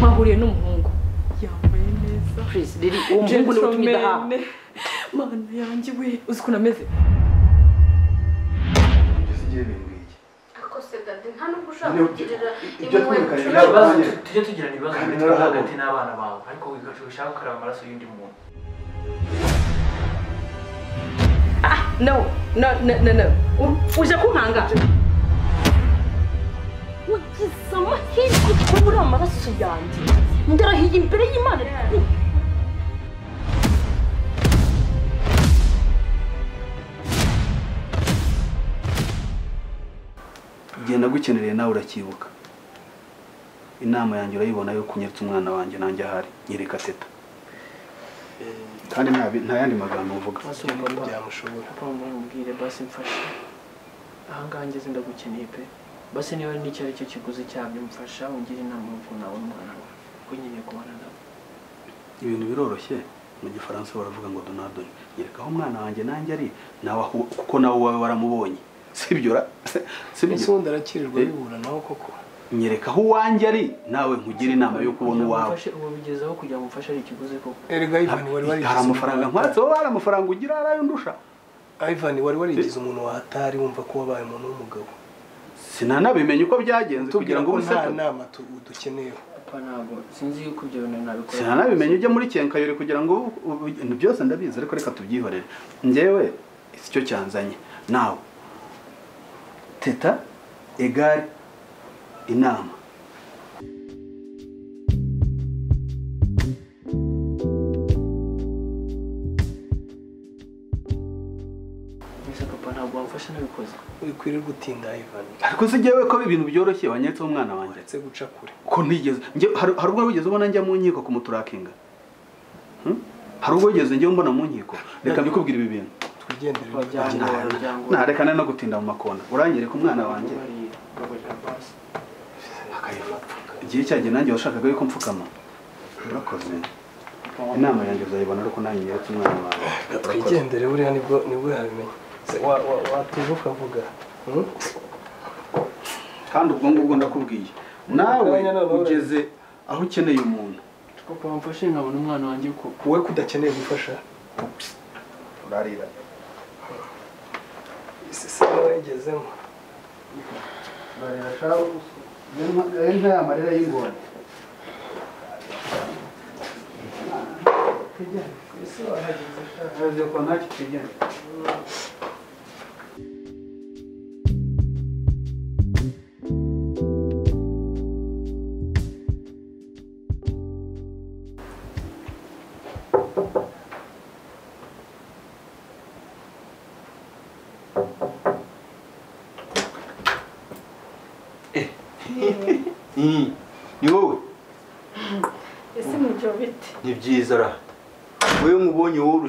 mwahuriye n'umuhungu. Yambaye neza. Lily, uwo muhungu ni we utumye idahaha mana yanjye we. Uzi ukuntu ameze? Ushaka tujye tugirana ibibazo hagati n'abana bawe. Ariko wigashaka gukaraba amaraso y'undi muntu. No no no no no. Uje kunkanga. Amahirwe kubura amaraso yanjye ndarahiye imbere y'imana igihe nagukenereye nawe uracyibuka inama yanjye urayibona yo kunyeretse umwana wanjye nanjye ahari nyereka teta kandi nta yandi magambo mvuga basi mfasha ahangaha ngeze ndagukeneye pe basi niba ari n'icyo ari cyo kiguzi cyabyo mfasha ungire inama y'uko nabona umwana wawe. Kuko nkeneye kubana nawe ibintu biroroshye. Mu gifaransa baravuga ngo donado nyereka aho umwana wanjye nanjye ari nawe kuko nawe wawe waramubonye. Sibyo ese ubundi arakirirwa Eh. bibura naho koko? Nyereka aho uwanjye ari nawe nkugire inama yo kubona uwawe. ubu bigezaho kugira ngo umfashe ari ikiguzi koko. Erega Ivan wari warigize hari amafaranga wowe hari amafaranga ugira hari ayo ndusha. Ivan wari warigize umuntu wahatari wumva ko wabaye umuntu w'umugabo. Sinanabimenye uko byagenze kugira ngo ko nta nama tu- dukeneyeho. Sinanabimenye ujye muri kenkayori kugira ngo byose ndabizi ariko reka tubyihorere. Njyewe si cyo cyanzanye. Nawe teta egare inama. Nabikoze uri kwirirwa utinda Ivan. Ariko si njyewe ko ibintu byoroshye wanyetseho umwana wanjye? Uretse guca kure. Ko ntigeze. Hari ubwo wigeze ubona njya mu nkiko kumuturakinga? Hmm? hari ubwo wigeze njyewe mbona mu nkiko? Reka mbikubwire ibi bintu. Narekana no gutinda mu makona wanjye Bariya, babarira basi akayifata. Igihe cyagiye nanjye washakaga yuko mfukama urakoze. Inama yanjye uzayibona ariko nanjye nyeretse umwana wawe. Twigendere buriya ni bwo ni bwo yabimenya Se, wa- wa- watuza ukavuga hmm? kandi ubwo ngubwo ndakubwiye nawe ugeze aho ukeneye umuntu. Papa wamfashe nkabona umwana wanjye ko wowe kudakeneye gufasha. Urarira. Isi se wayigezemo. Urarira shaho. Nka ya marira y'ingona isi wahageze sha Urazi ko ntacyo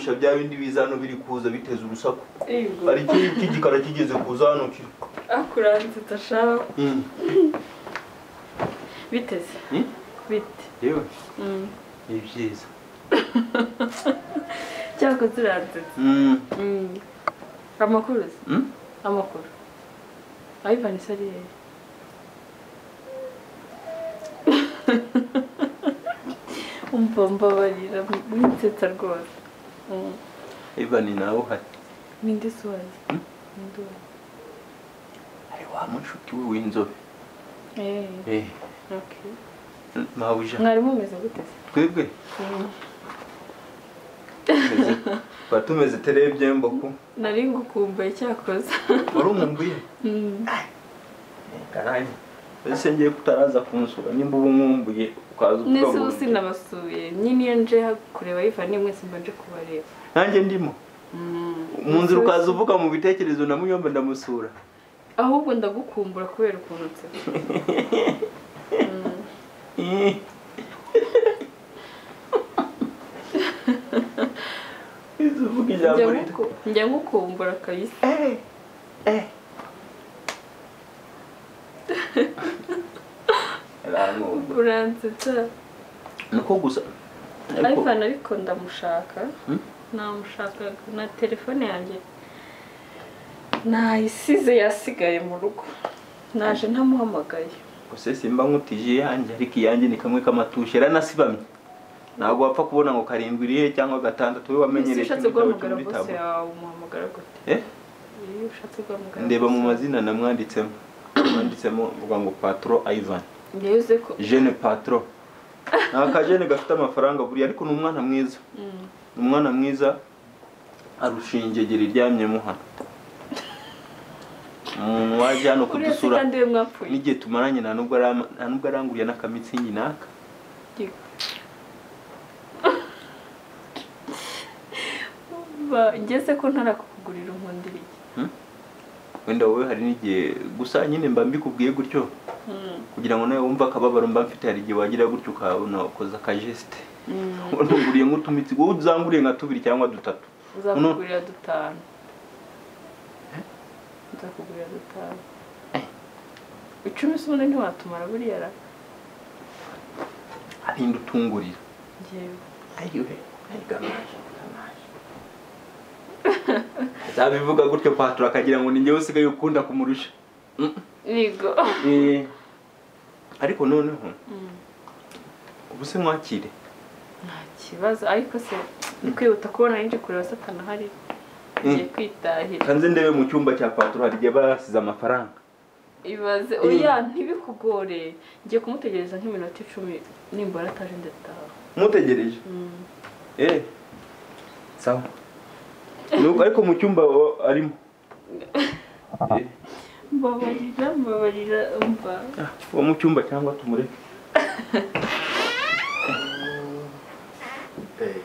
mubonye wowe urusha bya bindi biza hano biri kuza biteza urusaku. Hari ikindi cy'igikara kigeze kuza hano kiri akuranze tashaka Mm. biteze. Hmm? bite. Yewe. Mm. ni byiza. Mm. Mm. amakuru se amakuru. Ivan se ari hehe umva mbabarira. Mwitsetsa rwose. Ivan nawe uhari? Ninde se uwazi ninde uwazi hari wa mushuti we w'inzobe? Eh, eh. Okay. mawuja mwari mumeze gute? Twebwe. Tuba tumeze terebye mboku nari ngukumbuye cyakoze wari umwumbuye? Mm. karani ese ngiye kutaraza kunsura. Nimba uba umwumbuye ngo ubu sinabasuye nyine iyo nje kureba Ivan mwese mba nje kubareba? Nanjye ndimo. Mm. mu nzira ukaza uvuga mu bitekerezo na muyombe ndamusura. Ahubwo ndagukumbura kubera ukuntu nseka Mm. Njya rito. nguku- njya ngukumbura kabisa eh eh Arankunda. Uransetsa nuko gusa ariko Ivan ariko ndamushaka. Hmm? namushakaga na telefone yanjye. Nayisize yasigaye mu rugo. Naje ntamuhamagaye gusa simba nkutije iyanjye ariko iyanjye ni kamwe k'amatushe. Yaranasibamye. Ntabwo wapfa kubona ngo karindwi irihe cyangwa gatandatu we wamenyereye ushatse igitabo cyo muri bose taburo ndeba mu mazina namwanditsemo. Mwanditsemo mvuga ngo patro ivan. Jene patro. Ni akajene gafite amafaranga buriya ariko ni umwana mwiza. Mm. ni umwana mwiza arusha ingegeri iryamyemo hano. Umuntu waje hano kudusura. n'igihe tumaranye nta nubwo aranguriye n'akamitsingi naka ngeze ko ntarakukugurira unkundira iki? Wenda wowe hari n'igihe gusa nyine mba mbikubwiye gutyo? Mm. kugira ngo nawe wumve akababaro mba mfite hari igihe wagira gutyo ukabona ukoze akajesite Mm. ntunguriye nk'utumitsi wowe uzanguriye nka tubiri cyangwa dutatu. Nzakugurira dutanu. Nzakugurira dutanu. Icumi se ubundi ntiwatumara buriya ra? Arinda utungurira. Njyewe ayiwe ayiganaje zabivuga gutyo patro akagira ngo ni njyewe usigaye ukunda kumurusha. Mm. yego. Eh, ariko noneho Mm. ubu se mwakire? Nta kibazo. Ariko se ni kwihuta kubona yinje kureba satana hari ngiye kwitahira. Kanze ndebe mu cyumba cya patro hari igihe basize amafaranga. Ibaze. Oya ntibikugore. Ngiye kumutegereza nk'iminota icumi nimbona ataje ndataha. Mutegereje. Mm. eh. Sawa. Ariko mu cyumba arimo mbabarira mbabarira umva ah, uwo mu cyumba cyangwa tumureke Eh.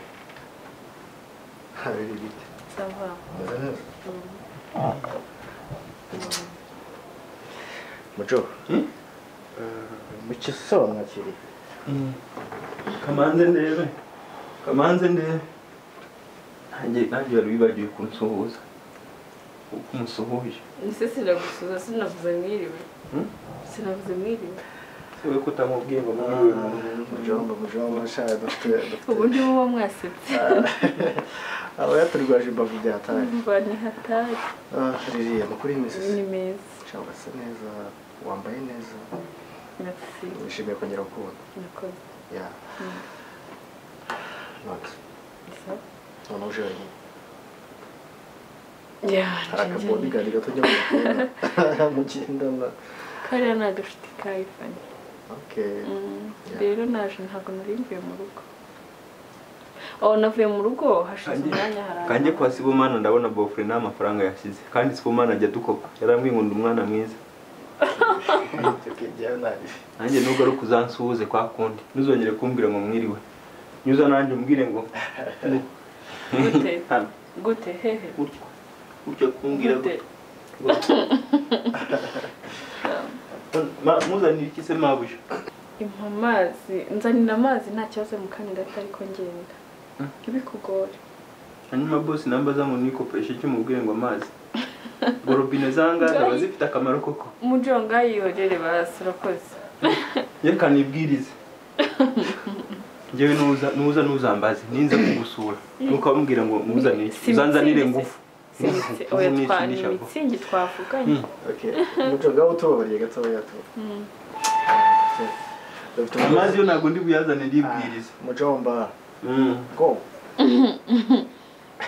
Muco. Muki se wamwakiriye? kamanze ndebe kamanze ndebe nanjye wari wibagiwe kunsuhuza. Uko umusuhuje ese sinagusuza sinavuze mwiriwe. Hmm? sinavuze mwiriwe. Siwe ko utamubwiye ngo mwiriwe. Mujomba, mujomba, shaya dufite dufite. ubu ndi muba mwasetse. Aba yaturwaje imbavu bya hatari. mva ni hatari. Ah, ririya amakuru y'imisisi. ni meza. Cyangwa se neza, wambaye neza. merci. Nishimiye kongera kukubona. nakoze. Ya. None, Isa. none uje wenyine. ya Hari akabodigadi gato njya mukunda. Mugendana. kariya ni agafite ka ifani rero naje ntabwo nari mvuye mu rugo aho navuye mu rugo hashize umwanya hari kanjye kwa sibomana ndabona bofure nta mafaranga yasize kandi sibomana ajya dukopa yarambwiye ngo ndi umwana mwiza nanjye nubwo ari ukuzansuhuze kwa kundi. Ntuzongere kumbwira ngo mwiriwe nyuza nanjye umbwire ngo gute. Gute hehe gutyo kumbwira gute. Muzanire iki se mabuja impa amazi nzanira amazi nta kibazo mu kanya gato ariko ngenda ntibikugore hanyuma bosi nambaza ngo nikopeshe icyo umubwire ngo amazi ngo robine zanga zaba zifite akamaro koko. Umujonga yihorere basi urakoze reka njyewe nuza nuza ntuzambaze ninza kugusura nuko bamubwira ngo ntuzanire uzanzanire mitsingi ngufu oya Ngufu twa ni nishimisha vuba. mitsingi twavuganye Okay. Muco ngaho utubabariye gatoya tu. Mm. Amazi yo ntabwo ndi buyazane ndibwirize Mujomba. Mm. Go.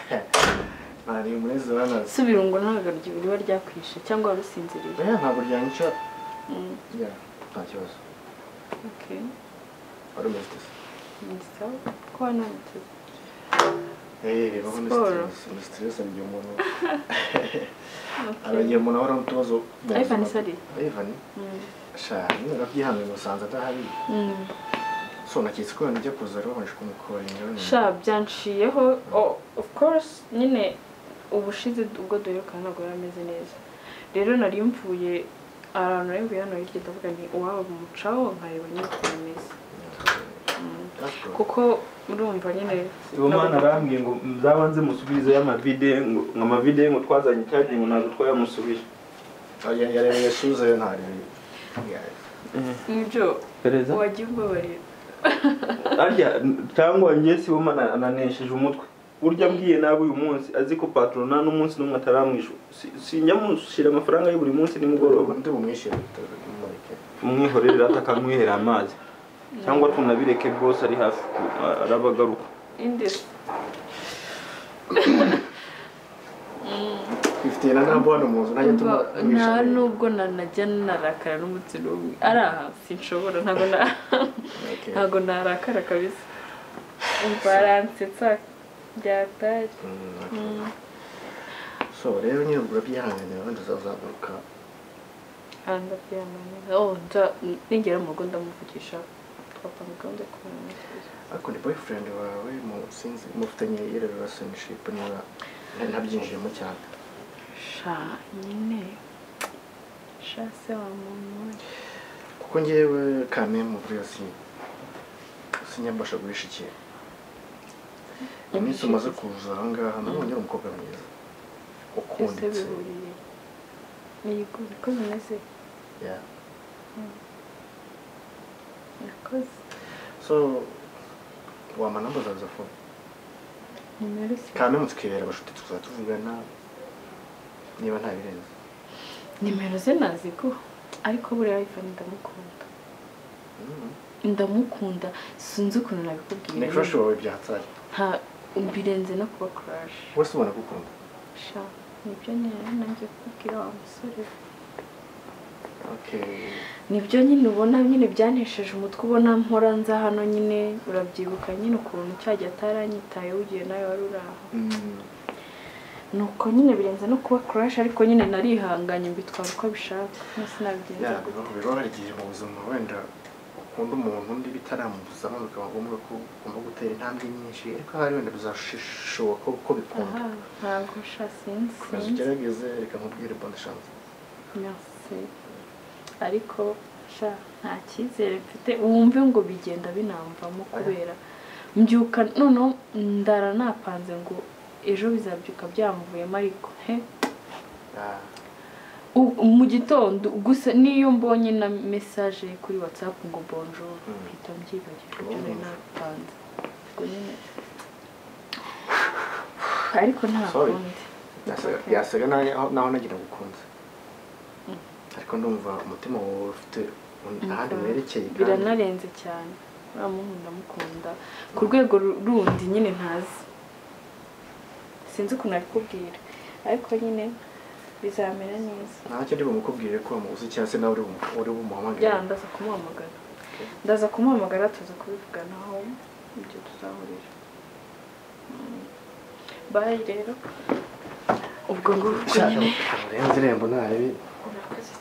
Nari umunezi wanazi. subira ngo ntabwo riba ryakwishe cyangwa wari usinziriye Oya ntabwo ryanyica. Mm, Ya, nta kibazo. okay. Wari umeze Ni sawa ko wananutse Eh, baho ni. Ni stress ari umuntu. Aragiye umuntu ahora n'utubazo. mu Ivan buzima Sari. bwe. Ivan. Sha, nyine nabyihanira musanze adahari. So nakitse ko njya kuza rero nje kumukoringa. sha byanshiyeho of course nyine ubushize ubwo duherukana ntabwo yari ameze neza rero nari mvuye ahantu nari mvuye hano hirya ndavuga nti uwaba umucaho nkareba nyine ukuntu ameze kuko urumva nyine Sibomana arambwiye ngo nzabanze musubirize y'amavide ngo ngo amavide ngo twazanye cyagiye ngo ntabwo twayamusubije Yaremeye suze yo ntari. ni byo wagiye umbabarira. Arya cyangwa njye Sibomana ananesheje umutwe. Burya mbwiye nabi uyu munsi azi ko patrona n'umunsi n'umwe ataramwishyura Si- sinjya mushyira amafaranga ye buri munsi nimugoroba. Umwihorere akamwihera amazi. Cyangwa tunabireke bwose ari hafi arabagaruka. Na ntabwo hano mu nzu nanjye Umva, nta nubwo nanajya narakara n'umunsi n'umwe ari aha sinshobora ntabwo ntabwo narakara kabisa. Umva aransetsa byatari Mm, okay. so rero nyine ubwo urabyihanganira wenda uzazagaruka oh nza ningera mu rugo ndamuvugisha twapanga gahunda kubona ariko ni boyfriend wawe sinzi mufitanye iyo relationship niba nta- ntabyinjiyemo cyane. Sha nyine. Sha se wa muntu we. Kuko ngewe kame mu buriya si sinyambasha guhisha ikintu. Iminsi umaze kuza aha ngaha nabonye ari umukobwa mwiza. Ukunditse. yego niko bimeze? Yeah. Nakoze so wama namba zawe za si kame mutwibera abashuti tuzaba tuvugana niba nta birenze. Nimero ze naziguha ariko buriya iphone ndamukunda. Mm. ndamukunda sinzi ukuntu nabikubwira ni crush wawe byahatari nta birenze no kuba crush. Wese ubona gukunda sha ni byo nanjye kukubwira wa musore. okay ni byo nyine ubona nyine byantesheje umutwe ubona mpora nza hano nyine urabyibuka nyine ukuntu cyagiye ataranyitayeho ugiye nawe wari uri aho. Mm. nuko nyine birenze no kuba crush ariko nyine narihanganye mbitwara uko bishaka nose nabigenza bibaho hari igihe mu buzima wenda ukunda umuntu undi bitaramuzamo bikaba ngombwa ko ugomba gutera intambwe nyinshi ariko hari wenda bizashoboka ko bikunda. Aha ntabwo sha sinzi komeza ugerageze reka nkubwire bonne chance. Merci. Ariko sha nta cyizere mfite. Wumve ngo bigenda binamvamo kubera mbyuka noneho ndara napanze ngo ejo bizabyuka byamvuyemo ariko he? Ah, mu gitondo gusa niyo mbonye na message kuri whatsapp ngo bonjour. Mm. mpita mbyibagirwa ibyo nari napanze. Ubwo nyine. Ariko nta kundi. Yasaga- naho nagira gukunze ariko ndumva umutima wawe ufite ahandi werekeye biranarenze cyane uriya muhungu ndamukunda ku rwego ru- rundi nyine ntazi sinzi ukuntu abikubwira ariko nyine bizamera neza ntacyo ndi bumukubwire ko wamubuze cyangwa se nawe uri bumu- uri bumuhamagare bya ndaza kumuhamagara ndaza kumuhamagara tuza kubivuganaho ibyo tuzahurira Mm. bayi rero ubwo ngubwo nyine renze irembo ntarebi urakoze cyane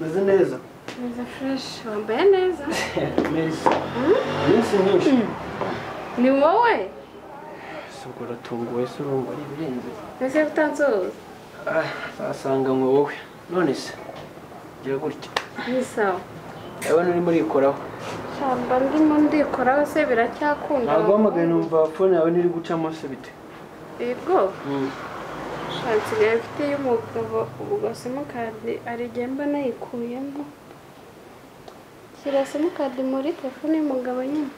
meze neza Meza fresh. Wambaye neza. iminsi myinshi Ni wowe? ubwo uratunguwe se urumva ari ibirenze Ese utanzoza? zasanga ngo wowe none se gira gutya Ni sawa. ndabona urimo urikoraho Shamba ndimo ndikoraho se biracyakunda. ntabwo wamagaye numva fone yawe ntiri gucamo se bite Yego. Nsigaye mfite y'umugabo ubwo simukadi hari igihe mba nayikuyemo. Shyira simukadi muri telefone y'umugabo nyine.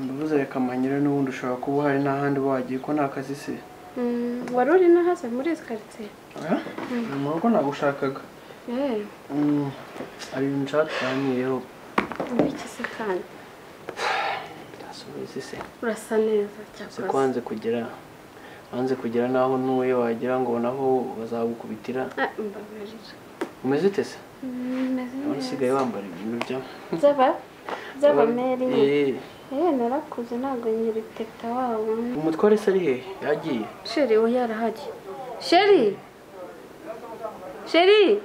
mbivuze reka amanyira n'ubundi ushobora kuba uhari n'ahandi wagiye ko nta kazi se Mm, wari uri no hasi muri izi karitsiye? mu rugo nagushakaga Eh, Mm, hari ibintu nshaka tuganiriyeho ni iki se kandi? se Urasa neza se cyakoze. ko wanze kugera wanze kugera n'aho ntuye wagira ngo naho bazagukubitira Ah, umeze ute se usigaye wambara ibintu bya Zaba? Zaba meri nyine. Eh, Eh, narakuze ntabwo nyiri teta wabo. umutware se ari hehe yagiye Sheri we yarahari. Sheri! Sheri!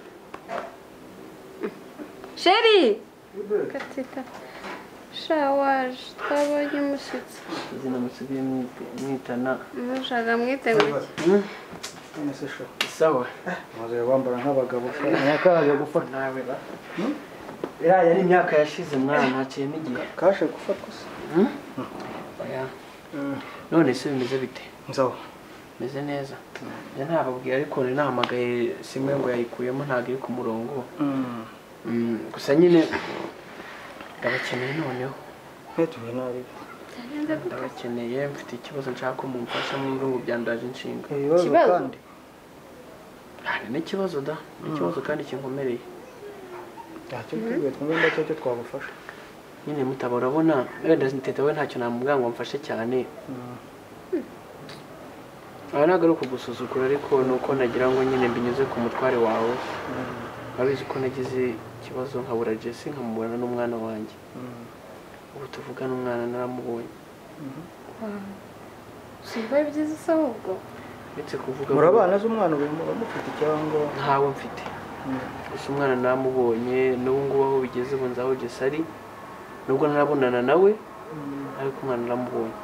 Sheri! Katita. Sha waje twabonye umushyitsi izina musigaye mwitana none se sho sawa maze wambara nk'abagabo nyakaraje gufata nawe ba iriya yari imyaka yashize mwana haciyemo igihe kashe gufatwa se oya none se bimeze bite nzaho meze neza njye ntababwiye ariko nari nahamagaye simwe ngo yayikuyemo ntabwo iri ku murongo gusa nyine ndabakeneye noneho. Ntutuye nabi. Ndabakeneye mfite ikibazo nshaka ko mumfasha muri ubu byandaje inshinga. Ikibazo? kandi hari n'ikibazo da. N'ikibazo kandi kinkomereye. Ntacyo tubwiye twumve ndacyo cyo twagufasha nyine mutaba urabona? Wenda teta we ntacyo namubwira ngo mfashe cyane. Aha ntabwo ari ukugusuzugura ariko ni uko nagira ngo nyine mbinyuze ku mutware wawe. Urabizi ko nagize ikibazo nkabura jesi nkamubona n'umwana wanjye ubu tuvugana umwana naramubonye simba byiza se ahubwo uretse kuvuga murabana z'umwana ubu muba mufite cyangwa ntawe mfite gusa umwana namubonye n'ubu ngubu aho bigeze ubu nzi aho jesi ari nubwo ntarabonana nawe ariko umwana naramubonye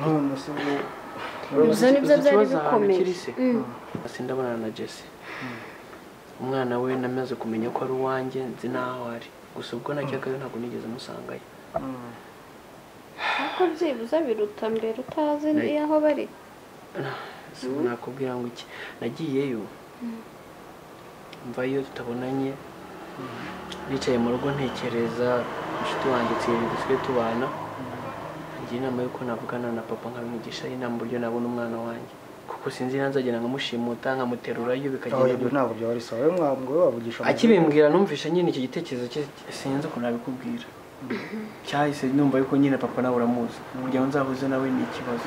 none se ubu Gusa ni byo byari bikomeye. ndabonana na jesi umwana we namaze kumenya ko ari uwanjye nzi n'aho ari. Gusa ubwo najyagayo ntabwo nigeze musangayo. Ariko byibuze biruta mbere utazi aho bari. Si nakubwira ngo iki? Nagiyeyo. Mvayo tutabonanye. Nicaye mu rugo ntekereza inshuti wanjye tsiri dusigaye tubana. Ngira inama y'uko navugana na papa nkabimugisha inama uburyo nabona umwana wanjye. Kuko sinzi niba nzagenda nkamushimuta nkamuterurayo aho bikagenda ibyo ntabwo byaba ari sawa we mwabwo we wavugisha akibimbwira numvisha nyine icyo gitekerezo cye sinzi ukuntu nabikubwira cyahise numva yuko nyine papa nawe uramuzi. Kugira ngo nzahuze nawe ni ikibazo.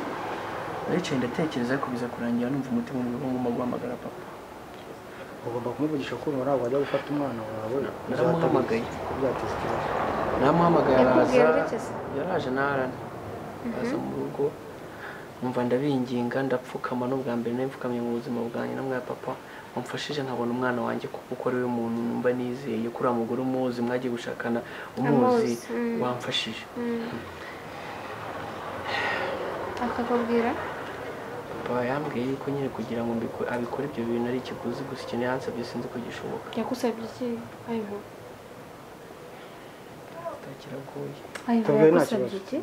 Naricaye ndatekereza ariko biza kurangira numva umutima umwe ko ngomba guhamagara papa. Ugomba kumuvugisha ko ntabwo wajya gufata umwana wawe naramuhamagaye ko byateza ikibazo. Naramuhamagaye araza. Yaraje narana aza mu rugo. Numva ndabinginga ndapfukama n'ubwa mbere nari mfukamye mu buzima bwanjye namwe papa wamfashije nkabona umwana wanjye kuko uko ari we muntu numva nizeye ko uriya mugore umuzi mwagiye gushakana umuzi mm. wamfashije. Akakubwira? Papa yambwiye yuko nyine kugira ngo abikore ibyo bintu ari ikiguzi gusa ikintu yansabye sinzi ko gishoboka. Yakusabye iki? Ayiho kiragoye nta yakusabye iki?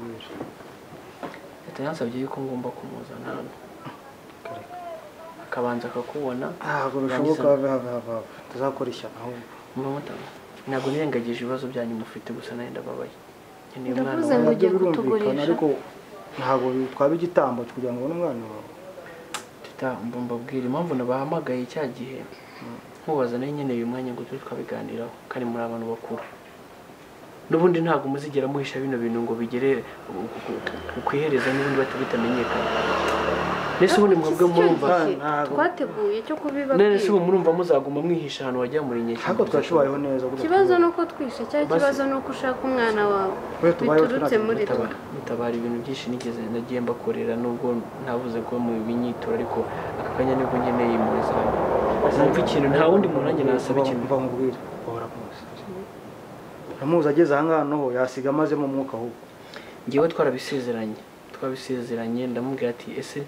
Leta yansabye yuko ngomba kumuzana hano akabanza akakubona ntabwo bishoboka have have have tuzakora ishyano ahubwo. Mumutama ntabwo nirengagije ibibazo byanyu mufite gusa nawe ndababaye. Nkeneye umwana Ndavuze wawe Nabyo birumvikana, kutugurisha. ariko ntabwo twaba igitambo kugira ngo ubone umwana wawe. Mba mbabwira impamvu nabahamagaye cya gihe. Nkubaza na yo nkeneye uyu mwanya ngo tube twabiganiraho kandi muri abantu bakuru. N'ubundi ntabwo muzigera muhisha bino bintu ngo bigere ku ihereza n'ubundi bahita bitamenyekana nese ubundi mwebwe murumva? twateguye cyo none se ubu murumva muzaguma mwihisha ahantu wagira muri inyeshyamba ariko twari tubayeho neza ikibazo ni uko twishe cyangwa ikibazo ni uko ushaka umwana wawe. Biturutse muri twe. Mutabara ibintu byinshi nigeze nagiye mbakorera nubwo ntavuze ko mu binyitura ariko aka kanya ni bwo nkeneye impuhwe zawe numva ikintu nta wundi muntu nanjye nasaba ikintu. mva nkubwire. Bahora uramuzi ageze aha ngaha noho yasiga amazemo umwuka ahubwo. Ngewe twarabisezeranye twabisezeranye ndamubwira ati ese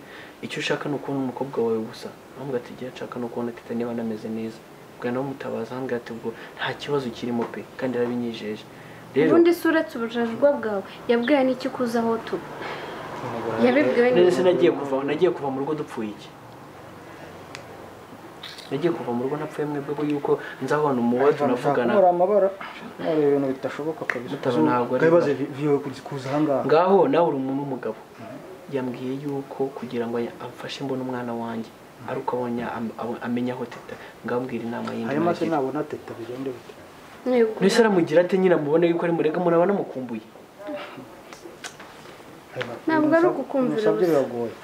icyo ushaka ni ukubona umukobwa wawe gusa? Aramubwira ati igihe nshaka ni ukubona teta niba anameze neza. Bwa nawe mutabaza arambwira ati ubwo nta kibazo kirimo pe kandi yarabinyijeje rero ubundi se uretse ubujajwa bwawe. Yabwiwe n'iki kuza aho tuba yabibwiwe kuva nagiye kuva mu rugo dupfuye iki? Nagiye kuva mu rugo ntapfuye mwebwe ko yuko nzabona umuwa tunavugana amabara. Ibintu bidashoboka kabisa. Mutaba ntabwo ari kabibaze viwe kuza aha ngaha. Ngaho nawe uri umuntu w'umugabo. Yambwiye yuko kugira ngo amfashe mbone umwana wanjye. Ari uko abonye am- abo- amenya aho teta. Ngambwira inama yindi hanyuma se nabona teta bigende bite? Yego. mbese aramugira ate nyine amubone yuko ari murega? Muraba namukumbuye Ntabwo ari ukukumvira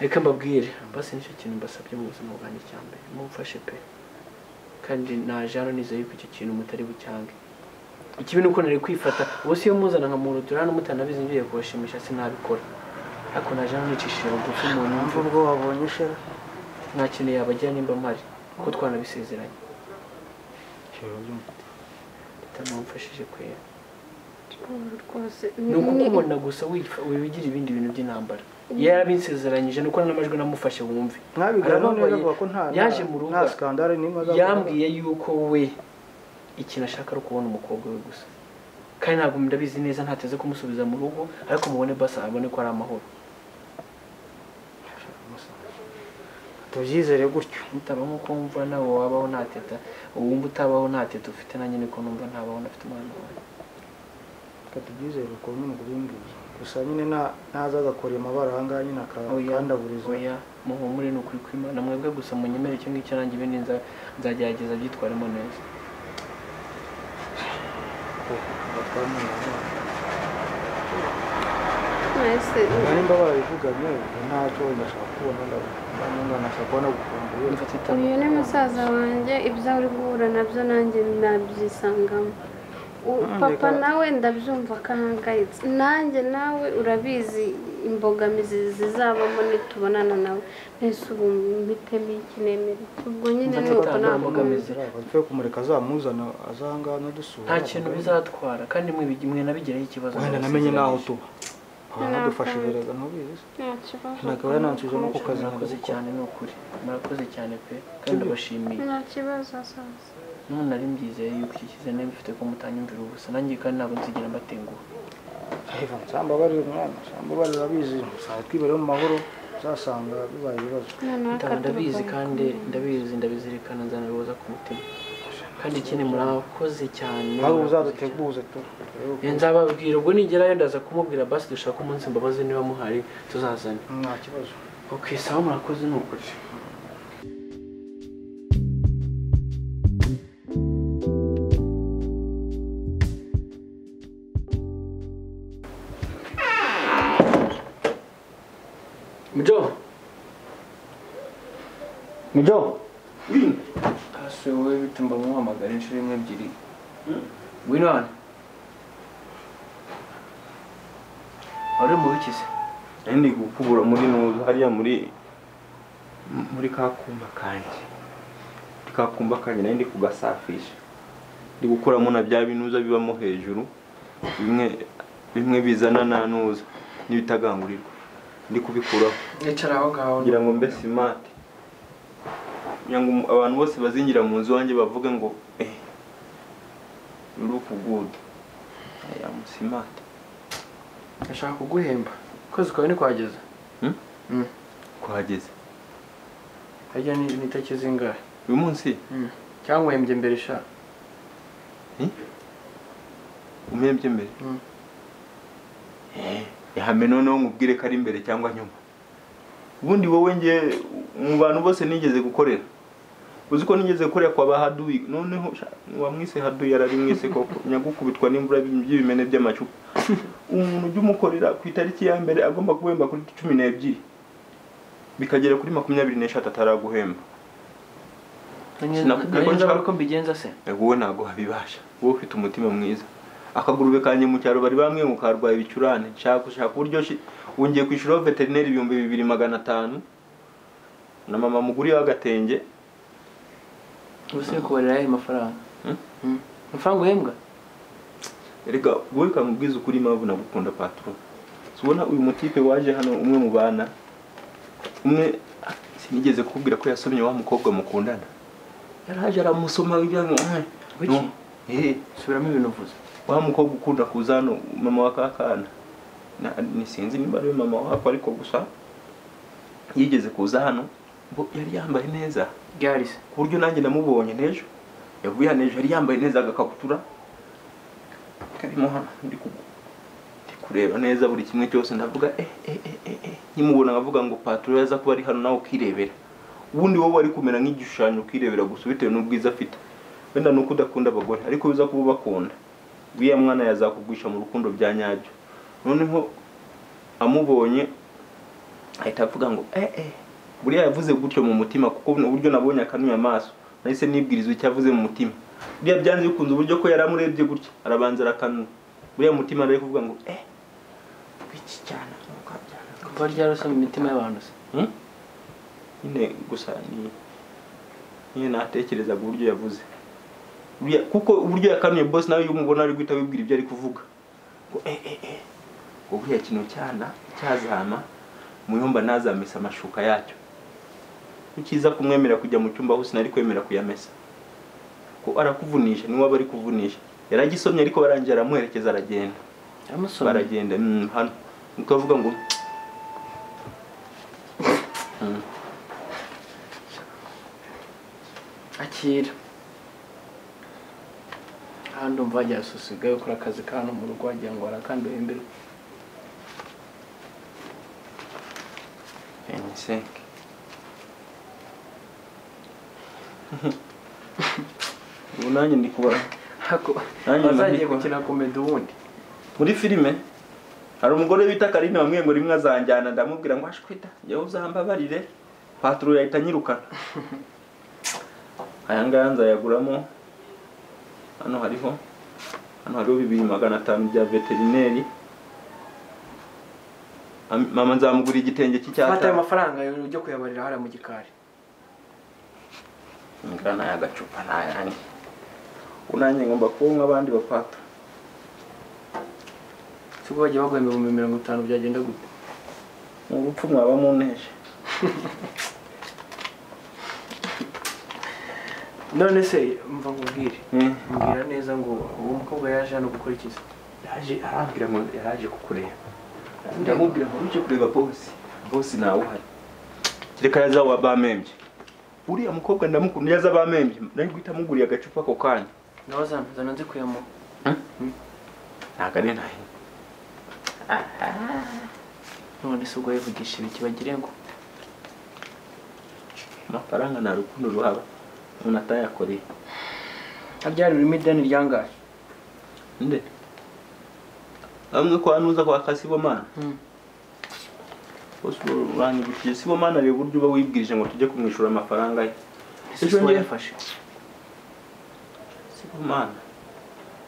reka mbabwire. Basi ni cyo kintu mbasabye mu buzima bwanjye cya mbere. Mumfashe pe. Kandi naje hano nizeye yuko icyo kintu mutari bucyange. Ikibi ni uko nari kwifata. Ubu si iyo muzana nkamurutura hano mutanabizi ngiye kubashimisha sinabikora. Ariko naje hano nicishije bugufi mu mpamvu nyumva ubwo wabonye shera nta kintu yabagira nimba mpari. Kuko twanabisezeranye. Leta mwamfashije kwera. Ni ukukubona gusa wibigira ibindi bintu by'intambara. Yarabinsezeranyije nuko n'amajwi namufashe wumve. Yaje mu rugo yambwiye yuko we ikintu ashaka ari ukubona umukobwa we gusa. Kandi ntabwo ndabizi neza ntateze kumusubiza mu rugo ariko mubone basa abone ko ari amahoro. Tubyizere gutyo. Mutaba nk'uko wumva nawe wabaho nta teta wumva utabaho nta teta ufite nanjye niko numva ntabaho ntafite umwana wawe reka tubyizere uko nyine ubimbwiye gusa nyine na- naza agakora amabara ahangaha nyine akandaburiza oya. muhumure ni ukuri kw'imana. Mwebwe gusa munyemere icyo ngicyo nanjye ibindi nza- nzagerageza byitwaremo neza. Nimba barabivuganye ntacyo wenda ashaka kubona ashaka kubona itama uyu ni musaza wanjye ibyo uri guhura na byo nanjye nabyisangamo. Papa reka- nawe ndabyumva ahangayitse nanjye nawe urabizi imbogamizi zizabamo nitubonana nawe. Mbese ubu mpitemo iki nemere ubwo nyine Mfata ni uko itama, ntabwo mbogamizi. bapfe kumureka azamuzana azanga nadusura nta kintu bizatwara. Kandi mwe nabigiraho ikibazo. Wenda namenye n'aho tuba. Wanadufashe berega ntubizi. Nta kibazo. Ntabwo yanansuje no ku kazi. Murakoze cyane ni ukuri murakoze cyane pe kandi ndabashimiye nta kibazo asaza. N'ubu nari mbyizeye yuko iki kizere bifite ko mutanyumvira ubusa nanjye kandi ntabwo nzigera mbatenguha. Eva nsambabarira umwana nsambabarira urabizi usanga twibereho mu mahoro uzasanga bibaye ibibazo. Ndabizi kandi ndabizi ndabizirikana nzanabihoza ku mutima. Kandi ikindi murakoze cyane nawe murakoze uzaduteguze tu. Eh, nzababwira ubwo nigerayo ndaza kumubwira basi dushaka umunsi mbabazi niba muhari tuzazane. Nta kibazo. Ok sawa murakoze ni ukuri Mujo. Hasi wowe bitumba muhamagara inshuro imwe ebyiri hano wari mu bikize ndi gukubura muri nuza hariya muri muri ka kumba kanjye muri ka kumba kanjye nari ndi kugasafisha. Ndi gukuramo na bya binuza bibamo hejuru bimwe bimwe bizana na nuza. N'ibitagangurirwa ndi kubikuraho. Yicara aho ngaho. Kugira ngo mbe ngo abantu bose bazinjira mu nzu wanjye bavuge ngo eh good. I am smart ndashaka kuguhemba. Ukwezi kwawe ni kwageze Hmm? Mm. kuhageze harya ni itariki zingahe uyu munsi? Cyangwa uhembye mbere sha. Umembye mbere? Mm. Eh, ihame noneho nkubwire ko ari imbere cyangwa nyuma. Ubundi wowe nge mu bantu bose nigeze gukorera. Uzi ko nigeze gukorera kwa ba haduyi noneho wamwise haduyi ararimwise koko. Nyagukubitwa n'imvura by'ibimene by'amacupa. Umuntu ujya umukorera ku itariki ya mbere agomba guhemba kuri cumi n'ebyiri. Bikagera kuri makumyabiri n'eshatu ataraguhemba. Ko neza nshaka- ko mbigenza se. Wowe ntabwo wabibasha wowe ufite umutima mwiza. Akagurube kanjye mu cyaro bari bamwe ngo karwaye ibicurane. Nshaka gushaka uburyo ngiye kwishyuraho veterineri ibihumbi bibiri magana atanu na mama muguriyeho agatenge. Ubuse kubarira ayahe mafaranga amafaranga uhembwa reka wowe kamubwiza ukuri impamvu nagukunda paturo ubona uyu mutipe waje hano umwe mu bana umwe sinigeze kukubwira ko yasomye wa mukobwa mukundana. Yaraje aramusoma. Eh, subiramo ibintu uvuze. Wa mukobwa ukunda kuza hano mama wa kakana Na- ni sinzi niba ari we mama wako ariko gusa yigeze kuza hano. Yari yambaye neza. Ryari se. Ku buryo nanjye namubonye n'ejo. Yavuye hano ejo yari yambaye neza agakabutura. Karimo hano ndi ku- ndi kureba neza buri kimwe cyose. Ndavuga eh eh eh eh eh. Nkimubona nkavuga ngo paturo yaza kuba ari hano nawe ukirebera. Ubundi wowe wari kumera nk'igishushanyo ukirebera gusa bitewe n'ubwiza afite. Wenda nuko udakunda abagore ariko biza kuba ubakunda. Uriya mwana yazakugwisha mu rukundo bya nyabyo. Noneho amubonye ahita avuga ngo eh eh buriya yavuze gutyo mu mutima kuko uburyo nabonye akanuye amaso. Nahise nibwiriza icyo yavuze mu mutima. Buriya byanze bikunze uburyo ko yari amurebye gutya arabanza arakanura. Buriya mutima ari kuvuga ngo eh iki cyane mukabyana kuva ryari usoma imitima y'abantu se? Hmm? nyine gusa nyine natekerezaga uburyo yavuze. Kuko uburyo yakanuye boss nawe iyo umubona ari guhita wibwira ibyo ari kuvuga. Ngo eh eh eh ngo buriya kino cyana cyazama muyumba nazamesa amashuka yacyo. Ukiza kumwemera kujya mu cyumba aho sinari kwemera kuyamesa ko arakuvunisha ni we aba ari kuvunisha? Yaragisomye ariko barangiye aramuherekeza aragenda. Baragenda mm, hano. Ukavuga ngo Mm. akira. Hano ndumva wagira susigaye ukora akazi ka hano mu rugo wagira ngo warakanduye imbere ubu nanjye ndi kubara. Ndabikora. gukina komedi ubundi. Muri filime hari umugore bita karine ngo rimwe azanjyana ndamubwira ngo ashwita njyewe uzambabarire. Paturo yahita anyirukana. Aya ngaya nzayaguramo. Hano hariho hano hariho bibiri magana atanu bya veterineri. Am- mama nzamugura igitenge fata ayo cy'icyatsi mafaranga ujye kuyabarira hariya mu gikari. Ingana n'aya gacupa n'ayanjye ubu nanjye ngomba kuba nk'abandi bapata siko bagiye baguha ibihumbi mirongo itanu byagenda gute mu rupfu mwaba munteje none se mva nkubwire mbwira neza ngo uwo mukobwa yaje hano gukora iki se yaje arambwira ngo yaraje kukureba ndamubwira ngo uje kureba bosi. Bosi nawe uhari kereka yaza wa bamembye uriya mukobwa ndamukunda yaza bamembye nari guhita muguriye agacupa ako kanya. Nawe zana nzi kuyamuha ntabwo ari nahe none se ubwo yivugisha ibiki bagire ngo? Amafaranga nta rukundo ruhaba. Umuntu atayakoreye. Abyari urimo ideni ryangahe? Nde? Bamwe ko hanuza kwa kasibomana Mm. bose uranyibukije sibomana reba uburyo uba wibwirije ngo tujye kumwishyura amafaranga ye. Ejo ngiye- yafashe Sibomana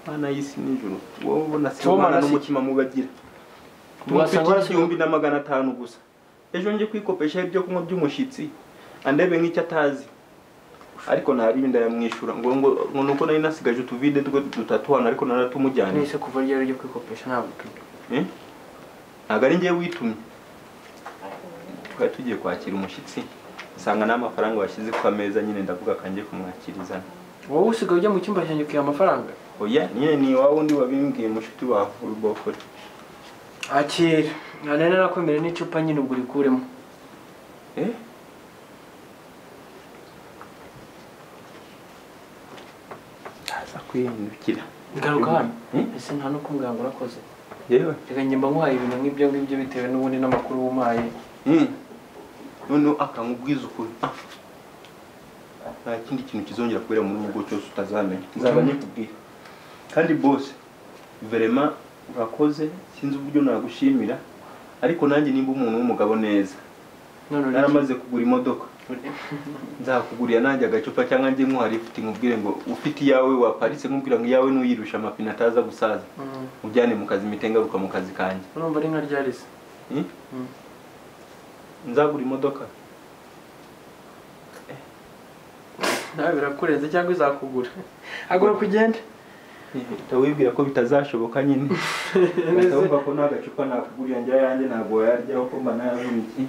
mana. Y'isi n'ijuru. Wowe ubona Sibomana Sibomana si- n'umutima mubagira warasigaye- igihumbi na magana atanu gusa. Ejo njye kwikopesha ibyo kunywa by'umushyitsi. Andebe nk'icyo atazi. Ariko ntaribi ndayamwishyura ngo ngo ngo nuko nari nasigaje utuvide twe dutatu hano ariko naratumujyanye. Nese kuva ryari ryo kwikopesha ntabwo tubi Eh? ntabwo ari njyewe witumye. Twari tugiye kwakira umushyitsi nsanga nta mafaranga washyize ku ameza nyine ndavuga kanjye kumwakirizana wowe usigaye ujya mu cyumba cyanjye ukiha amafaranga? Oya nyine ni iwawe undi wabimbwiye mushuti wawe urubokore akira. Nane narakwemere n'icupa nyine ubwo urikuremo eh? Aza kwihindukira ngaruka hano? Hmm? ese nta no kumbwira ngo urakoze yewe. Reka njye mba nkwaye ibintu nk'ibyo ngibyo bitewe n'ubundi n'amakuru wumaye Hmm. Noneho akamubwiza ukuri Ah. nta kindi kintu kizongera kubera muri rugo cyose utazamenya. Nzaba nyikubwira. Kandi bose verema urakoze sinzi uburyo nagushimira ariko nanjye nimba umuntu w'umugabo neza. Naramaze kugura imodoka. Nzakugurira nanjye agacupa cyangwa njye nkuhari ifite nkubwire ngo ufite iyawe waparitse? Nkubwira ngo iyawe nuyirusha amapine ataza gusaza. Mm. ujyane mu kazi impita ngaruka mu kazi kanjye. Urumva ari nka ryarisi Hmm? Mm. Nzagura imodoka. Nawe birakurenze cyangwa izakugura haguruka ugende uhita wibwira ko bitazashoboka nyine. Uhita wumva ko nta gacupa nakugurira njya yanjye ntabwo wayaryaho ko mba nayavunikiye